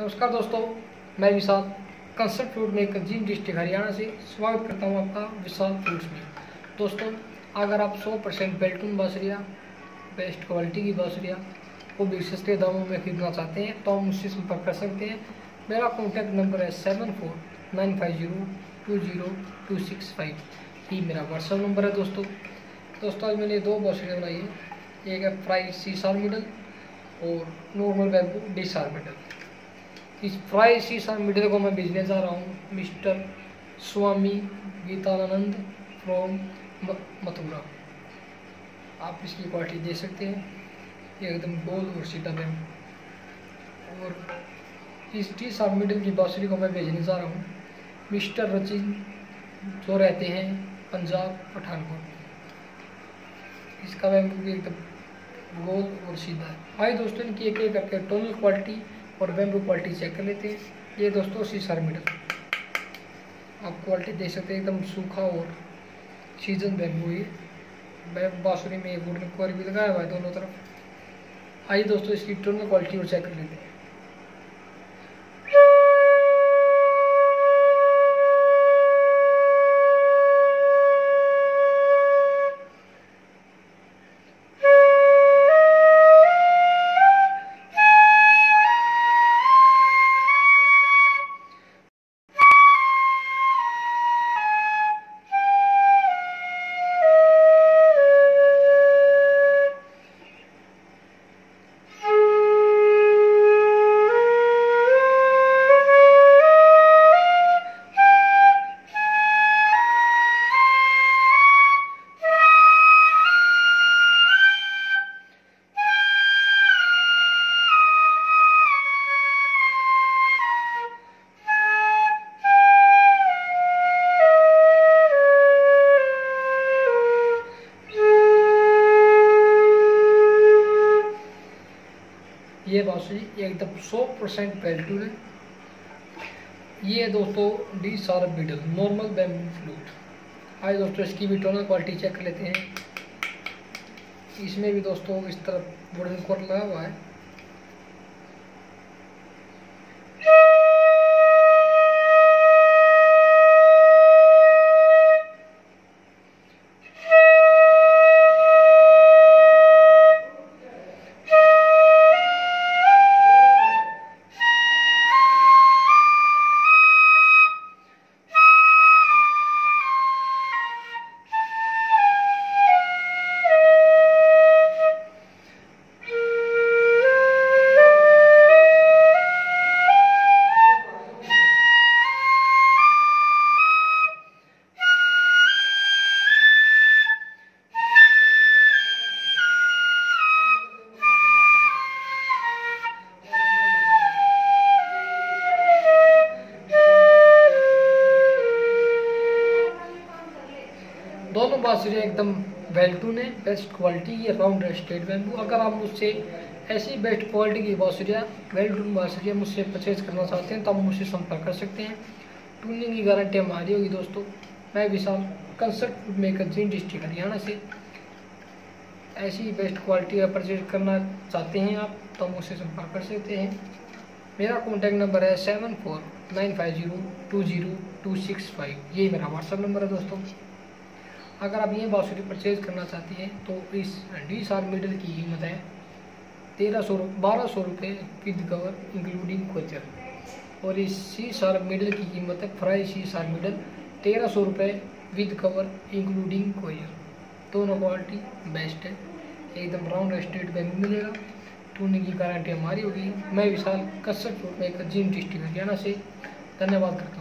नमस्कार दोस्तों, मैं विशाल, कंसर्ट फ्रूट में जिन डिस्ट्रिक्ट हरियाणा से, स्वागत करता हूँ आपका विशाल फ्रूट्स में। दोस्तों, अगर आप 100 परसेंट बेल्टून बासरिया बेस्ट क्वालिटी की बासरिया, को भी सस्ते दामों में खरीदना चाहते हैं तो हम मुझसे संपर्क कर सकते हैं। मेरा कॉन्टैक्ट नंबर है seven four nine five zero two zero two six five ही मेरा व्हाट्सअप नंबर है दोस्तों। दोस्तों, आज मैंने दो बासरियाँ बनाई है। एक है फ्राई सी सार मिडल और normal bamboo D sharp middle इस फ्राई शीशा मीटर को मैं भेजने जा रहा हूँ। Mister Swami Gitanand from Mathura. आप इसकी क्वालिटी दे सकते हैं। ये एकदम गोल और सीधा बैम और इस टी साहब मिडल की बाँसुरी को मैं भेजने जा रहा हूँ। मिस्टर रचिन जो रहते हैं पंजाब पठानकोट। इसका भी एकदम गोल और सीधा है। आइए दोस्तों, इनकी एक एक करके टोनल क्वालिटी और बेम्बू क्वालिटी चेक कर लेते हैं। ये दोस्तों सीसर मीटर आप क्वालिटी देख सकते हैं, एकदम सूखा और सीज़न बेम्बू ये। बाँसुरी में एक वुड कवर भी लगाया हुआ है दोनों तरफ़। आइए दोस्तों, इसकी टोनल क्वालिटी और चेक कर लेते हैं। ये बांसुरी एकदम सौ परसेंट पेल्टूर है। ये दोस्तों, डी सार बीडल नॉर्मल बैम्बू फ्लूट आइए दोस्तों, इसकी भी टोनल क्वालिटी चेक कर लेते हैं। इसमें भी दोस्तों, इस तरफ़ वुडन कोर लगा हुआ है। दोनों बाँसुरियाँ एकदम वेल्टून है बेस्ट क्वालिटी की राउंड स्टेट बैम्बू अगर आप मुझसे ऐसी बेस्ट क्वालिटी की बाँसुरियाँ वेल्टून बाँसुरियाँ मुझसे परचेज करना चाहते हैं तो आप मुझसे संपर्क कर सकते हैं। टूनिंग की गारंटी हमारी होगी दोस्तों। मैं Vishal concert maker Jind district Haryana से। ऐसी बेस्ट क्वालिटी का परचेज करना चाहते हैं आप तो मुझसे संपर्क कर सकते हैं। मेरा कॉन्टैक्ट नंबर है seven four nine five zero two zero two six five ये मेरा व्हाट्सअप नंबर है दोस्तों। अगर आप ये बाँसुरी परचेज करना चाहती हैं तो इस डी सार मीटर की कीमत है तेरह सौ बारह सौ रुपये विद कवर इंक्लूडिंग कोचर और इस सी सार मिडल की कीमत है, फ्राई सी सार मिडल तेरह सौ रुपये विद कवर इंक्लूडिंग कोचर दोनों क्वालिटी बेस्ट है। एकदम राउंड स्टेट में मिलेगा। टूने की गारंटी हमारी होगी मैं विशाल कस्सर में जिम डिस्ट्रिक्ट हरियाणा से धन्यवाद करता हूँ।